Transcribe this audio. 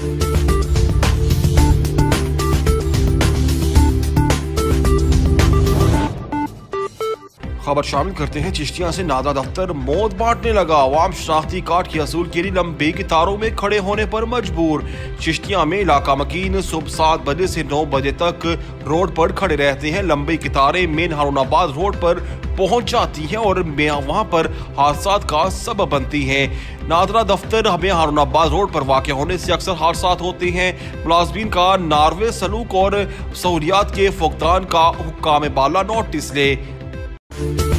Bye. खबर शामिल करते हैं, चिश्तिया से नादा दफ्तर, मौत बांटने लगा अवाम शनाख्ती कार्ड की असूल के लिए लंबे कितारों में खड़े होने पर मजबूर। चिश्तिया में इलाका मकीन सुबह सात बजे से नौ बजे तक रोड पर खड़े रहते हैं। लंबी कितारें मेन हारूनाबाद रोड पर पहुँच जाती हैं और वहाँ पर हादसा का सबब बनती हैं। नादरा दफ्तर, हमें हारूनाबाद रोड पर वाक़ होने से अक्सर हादसा होते हैं। मुलाजमीन का नारवे सलूक और सहूलियात के फुकदान का हुक्म बाला नोटिस ले। Bye.